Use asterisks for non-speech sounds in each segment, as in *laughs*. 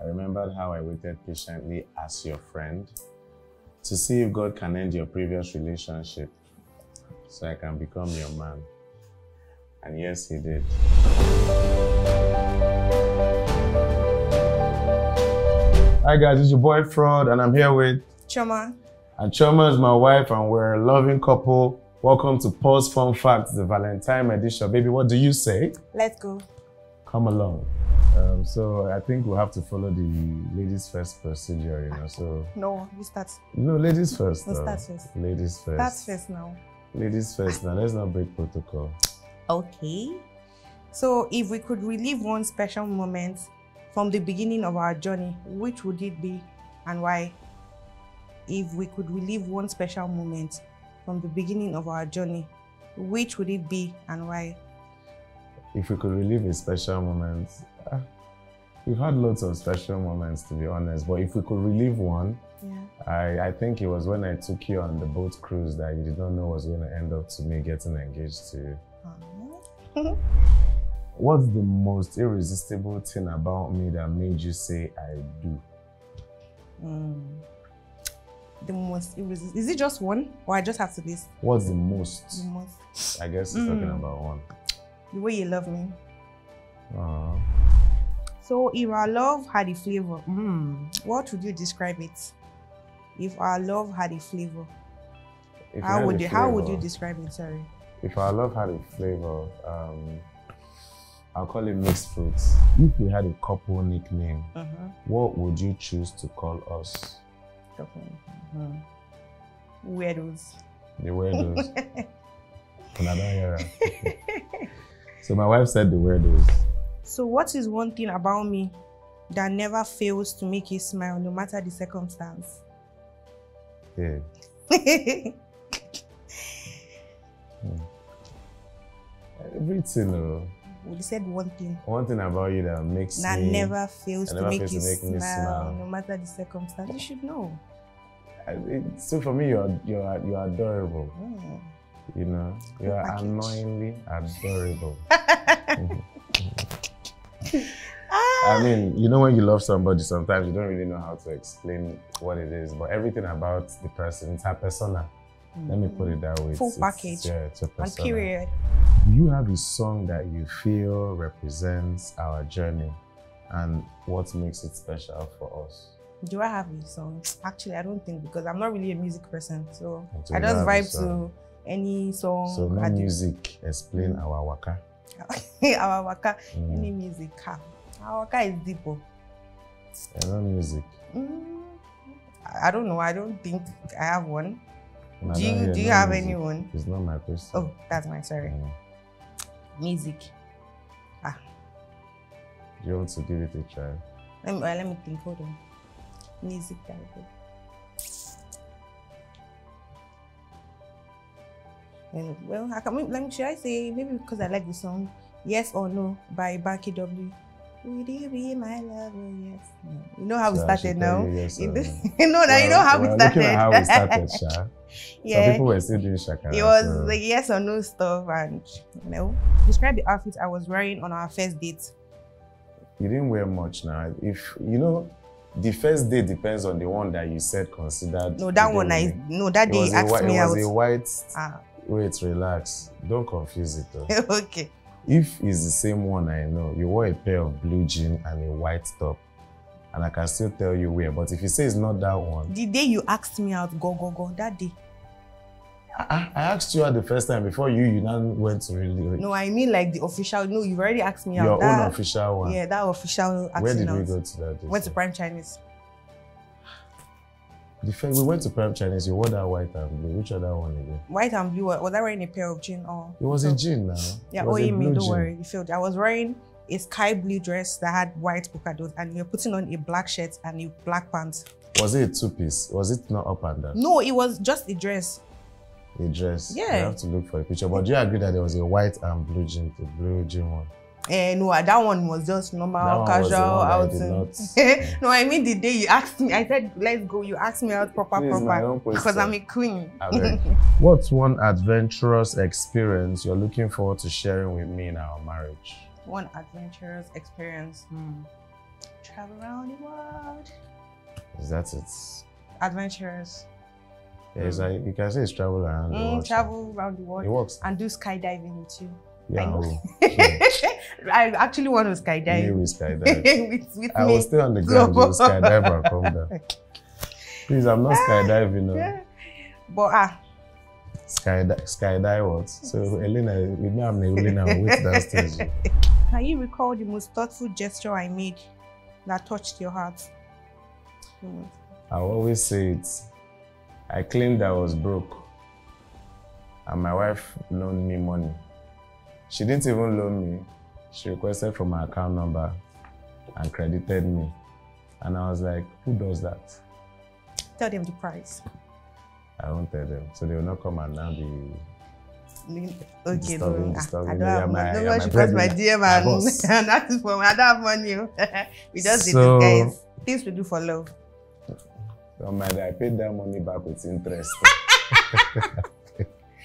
I remembered how I waited patiently as your friend to see if God can end your previous relationship so I can become your man. And yes, He did. Hi guys, it's your boy Frodd, and I'm here with Chioma. and Chioma is my wife, and we're a loving couple. Welcome to Pulse Fun Facts, the Valentine edition. Baby, what do you say? Let's go. Come along. Um, so I think we'll have to follow the ladies first procedure, you know. So No, you start. no, ladies first. No, though. start first. Ladies first. Start first now. Ladies first. Now let's not break protocol. Okay. So, if we could relive one special moment from the beginning of our journey, which would it be and why? If we could relive one special moment from the beginning of our journey, which would it be and why? If we could relive a special moment, we've had lots of special moments to be honest. But if we could relive one, Yeah. I, I think it was when I took you on the boat cruise that you did not know was going to end up to me getting engaged to you. *laughs* What's the most irresistible thing about me that made you say I do? Mm. The most irresistible. Is it just one, or I just have to list What's the most? the most? I guess it's talking Mm. about one. The way you love me. Aw. So, if our love had a flavor, mm, what would you describe it? If our love had a flavor, If how would you how would you describe it? Sorry. If our love had a flavor, um, I'll call it mixed fruits. If we had a couple nickname, Uh-huh. what would you choose to call us? Okay. Mhm. Weirdos. The weirdos. *laughs* Una don hear am. so my wife said the weirdos. So, what is one thing about me that never fails to make you smile, no matter the circumstance? Yeah. *laughs* Everything. Oh. you said one thing One thing about you that makes that me never fails to never make fails you to make me smile, smile. no matter the circumstance. You should know. I- it- so for me, you're you're you're adorable. Mm. You know, you're annoyingly adorable. *laughs* I mean, you know, when you love somebody, sometimes you don't really know how to explain what it is, but everything about the person, it's her persona. Let me put it that way. Full It's- it's- package. yeah, it's a on persona. period. You have a song that you feel represents our journey and what makes it special for us? Do I have a song? Actually, I don't think because I'm not really a music person. So I just vibe to any song. So no music, explain our waka. *laughs* Our waka, Mm. any music. Ah. Our waka is deep. oh. Yeah, no music. Mm, I I don't know. I don't think I have one. I Do you do you no have music. anyone? It's not my question. Oh, that's my sorry. Music. Do you want to give it a try? Let me uh, let me think. Hold on. Music I. And, well, I can, let me, should I say maybe because I like the song "Yes or No" by Banky W. Would you be my lover? Yes. No. You know how we started now. you yes You know, no. *laughs* you know that you know how we started. Looking at how we started, Sha. *laughs* Some people were still doing shakara. It was so- like yes or no stuff, and you know. Describe the outfit I was wearing on our first date. you didn't wear much now. If you know, the first day depends on the one that you said considered. No, that one I no that It day a asked whi- me it out. was a white. Ah, Wait, relax. Don't confuse it though. *laughs* okay. If it's the same one I know, you wore a pair of blue jeans and a white top, and I can still tell you where. But if you say it's not that one, The day you asked me out, go go go. That day. I, I asked you out the first time before you you now went to really No, I mean like the official. No, you've already asked me your out. own That, official one. Yeah, that official Where did out. we go to that? day, Went to? Prime Chinese. The first, we went to Prime Chinese. You wore that white and blue. Which other one again? White and blue. Was I wearing a pair of jeans or? It was a jean now. Yeah, oh, you mean? Don't worry. You feel. I was wearing a sky blue dress that had white polka dots, and you're putting on a black shirt and a black pants. Was it a two piece? Was it not up and down? No, it was just a dress. A dress. Yeah. I have to look for a picture. But do you agree that there was a white and blue jean, the blue jean one? Eh, no, that one was just normal, That one was the casual one I did outing. *laughs* no, I mean the day you asked me, I said, let's go. You asked me out proper, This is my own proper. Because I'm a queen. *laughs* What's one adventurous experience you're looking forward to sharing with me in our marriage? One adventurous experience. Hmm. travel around the world. Is that it? Adventurous. Yeah, it's like you can say it's travel around the Mm, world. travel around the world. It world works. and do skydiving with you. Yeah, know. oh. *laughs* I actually want to skydive with skydive. *laughs* with, with I me. will stay on the ground, you skydive and come down. *laughs* Please, I'm not skydiving. No. Yeah. But ah, Skydive, skydive what? So Elena, with me, I'm Elena. Wait downstairs. can you recall the most thoughtful gesture I made that touched your heart? Mm. I always say it. I claimed I was broke, and my wife loaned me money. She didn't even loan me. She requested for my account number and credited me. And I was like, who does that? Tell them the price. I won't tell them. So they will not come and now be Okay, Disturbing, no, ah, disturbing. I don't have money. No should cross my DM my and, *laughs* and that is for me. I don't have money. *laughs* we just did this, guys. Things we do for love. Don't mind, I paid that money back with interest. *laughs*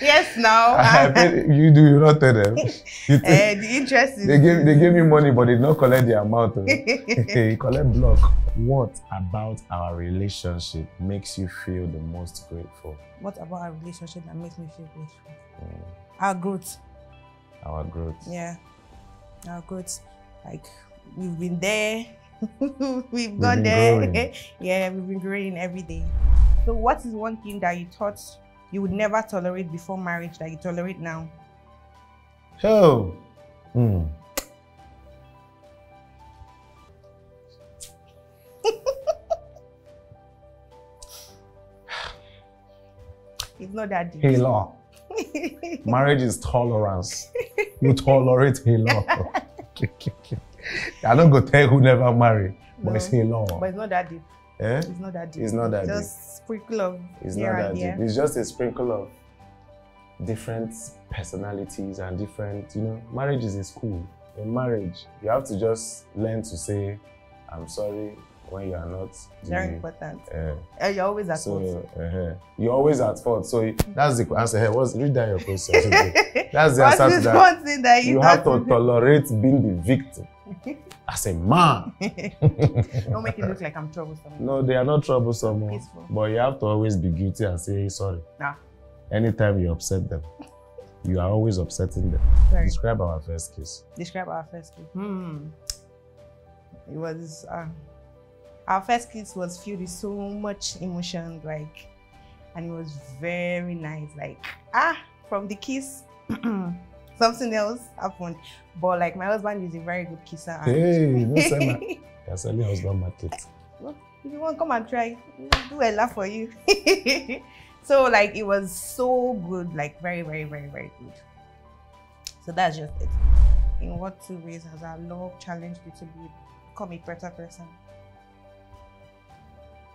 Yes, now. I paid, you do, you not tell them. You think, *laughs* Eh, the interest is. they, gave, they gave me money, but they did not collect the amount. oh. *laughs* *laughs* you collect block. What about our relationship makes you feel the most grateful? what about our relationship that makes me feel grateful? Mm, Our growth. our growth. Yeah. Our growth. Like, we've been there. we've gone been there. yeah, we've been growing every day. So, what is one thing that you thought you would never tolerate before marriage that you tolerate now? Oh. Mm. *laughs* It's not that deep. Law. *laughs* Marriage is tolerance. You tolerate law. *laughs* I don't go tell who never marry, but No. it's hey law. But it's not that deep. Eh? It's not that deep. It's not that deep. Sprinkle of It's not that deep. It's just a sprinkle of different personalities and different, you know, marriage is a school. In marriage, you have to just learn to say, I'm sorry when you are not. Very important. Uh, you're always at so fault. uh you're always at fault. So that's the answer. Hey, what's read down your question. *laughs* That's the answer to that. that you, You have to tolerate being the victim *laughs* as a man. Don't make it look like I'm troublesome. No, they are not troublesome, oh. Peaceful. but you have to always be guilty and say sorry. Nah. Anytime you upset them, you are always upsetting them. Very. Describe our first kiss. Describe our first kiss. Hmm. It was uh, our first kiss was filled with so much emotion, like, and it was very nice. Like, ah, from the kiss, *clears throat* something else happened. But like, my husband is a very good kisser. and- Hey, no say my- *laughs* You're selling husband market. Well, if you want, come and try. We'll do a laugh for you. *laughs* so like it was so good, like very, very, very, very good. So that's just it. In what two ways has our love challenged you to be, become a better person?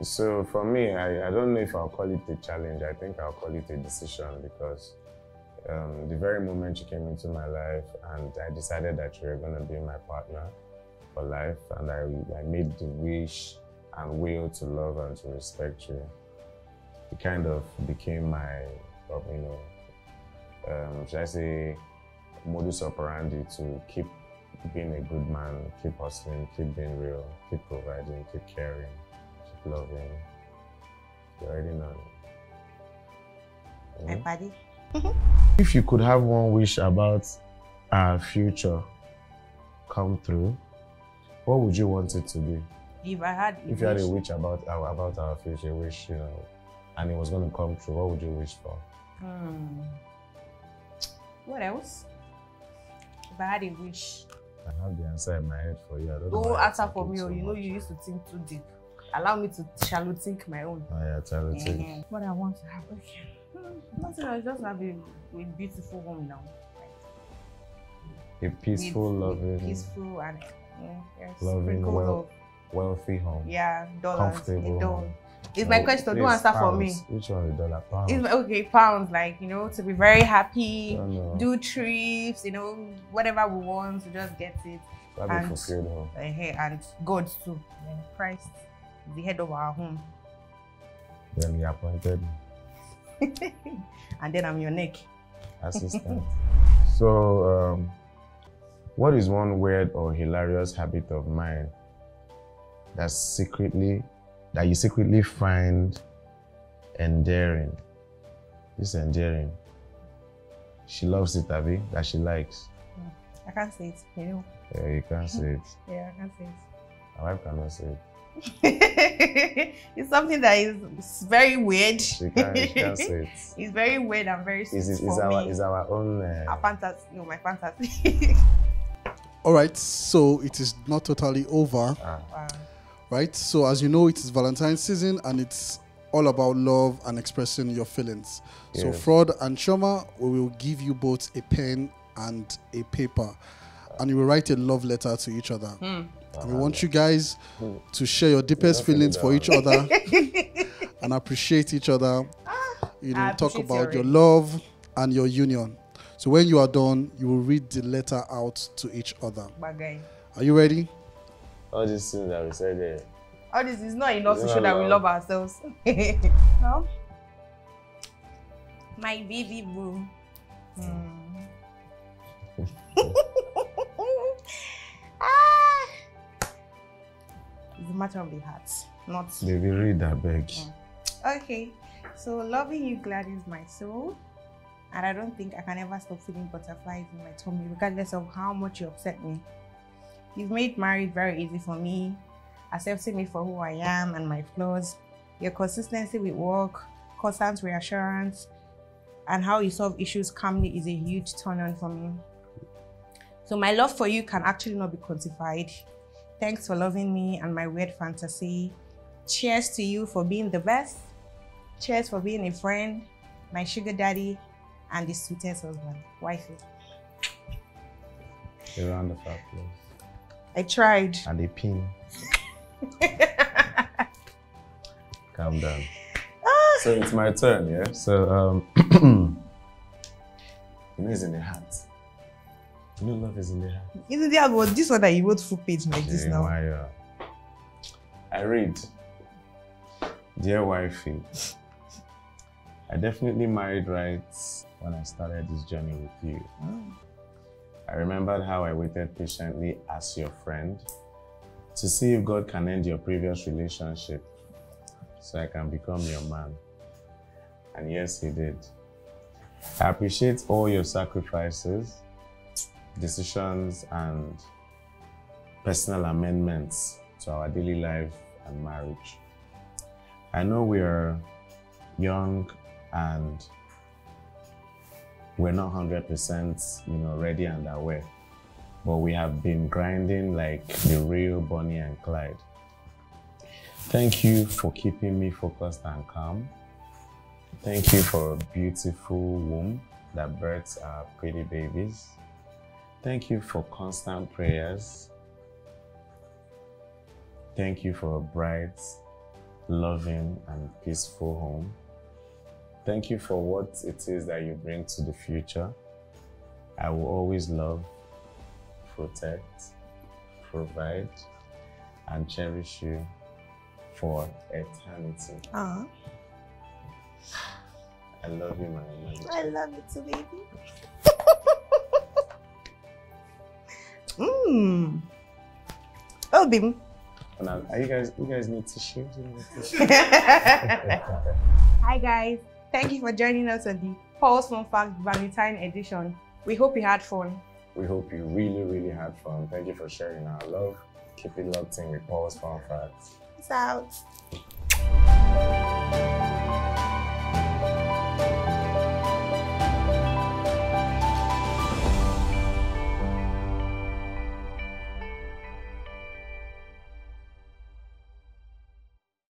So for me, I, I don't know if I'll call it a challenge. I think I'll call it a decision because um, the very moment you came into my life and I decided that you were going to be my partner for life and I, I made the wish and will to love and to respect you, it kind of became my, you know, um, should I say, modus operandi to keep being a good man, keep hustling, keep being real, keep providing, keep caring keep loving. You already know. My Mhm. buddy. If you could have one wish about our future come through, what would you want it to be? If I had, a If you had a wish- wish about our about our future, wish you know, and it was going to come true, what would you wish for? Hmm. What else? If I had a wish, I have the answer in my head for you. I don't know don't why answer for me. or you know, you used to think too deep. Allow me to shallow think my own. Oh yeah, it to you. Mhm. What I want to have, okay. Nothing else, just have a, a beautiful home now. A peaceful, With- loving, Peaceful and yes, loving, well- wealthy home. yeah, dollars. comfortable home. It's my No, question, don't answer for me. Which one is dollar pound? It's my, okay, pounds, like, you know, to be very happy, do trips, you know, whatever we want to just get it. A and- fulfilled home. Uh, and God too. Christ is the head of our home. Then he appointed me. *laughs* and then I'm your neck. assistant. so, um, what is one weird or hilarious habit of mine that secretly that you secretly find endearing? This endearing. She loves it, Abby, that she likes. I can't say it, you know. Yeah, you can't say it. *laughs* Yeah, I can't say it. My wife cannot say it. *laughs* it's something that is very weird. She can't, she can't say it. it's very weird and very sweet Is it is for our me. is our own uh, Our fantasy, no, my fantasy. *laughs* All right, so it is not totally over, ah, wow. right? So as you know, it is Valentine's season and it's all about love and expressing your feelings. So Yes. Frodd and Chioma, we will give you both a pen and a paper, and you will write a love letter to each other. Hmm. And we want you guys to share your deepest Nothing feelings for each other *laughs* and appreciate each other. You know, talk about you your love and your union. So when you are done, you will read the letter out to each other. Bagay. Are you ready? all these things that we said there. All this is not enough to Yeah, show that we love ourselves. *laughs* well, my baby boo. Hmm. *laughs* matter of the heart, not. Baby, read that beg. Okay, so loving you gladdens my soul, and I don't think I can ever stop feeling butterflies in my tummy, regardless of how much you upset me. You've made marriage very easy for me, accepting me for who I am and my flaws. Your consistency with work, constant reassurance, and how you solve issues calmly is a huge turn on for me. So my love for you can actually not be quantified. Thanks for loving me and my weird fantasy. Cheers to you for being the best. Cheers for being a friend, my sugar daddy, and the sweetest husband, wifey. A round of applause. I tried. And a pin. *laughs* Calm down. So it's my turn, yeah? So um you know it's in the heart. You know love is in the heart. Isn't there was this one that you wrote full page like this now? uh, I read, Dear wifey, I definitely married right when I started this journey with you. I remembered how I waited patiently as your friend to see if God can end your previous relationship so I can become your man. And yes, He did. I appreciate all your sacrifices, decisions, and personal amendments to our daily life and marriage. I know we are young and we're not 100% you know ready and aware but we have been grinding like the real Bonnie and Clyde. Thank you for keeping me focused and calm. Thank you for a beautiful womb that births our pretty babies. Thank you for constant prayers. Thank you for a bright, loving, and peaceful home. Thank you for what it is that you bring to the future. I will always love, protect, provide, and cherish you for eternity. Uh-huh. I love you, my Mama. I love you too, baby. Mmm. Oh, baby. And I- Are you guys? You guys need tissue? You need tissue? *laughs* Hi guys, thank you for joining us on the Pulse Fun Fact Valentine edition. We hope you had fun. We hope you really, really had fun. Thank you for sharing our love. Keep it locked in with Pulse Fun Facts. Peace out.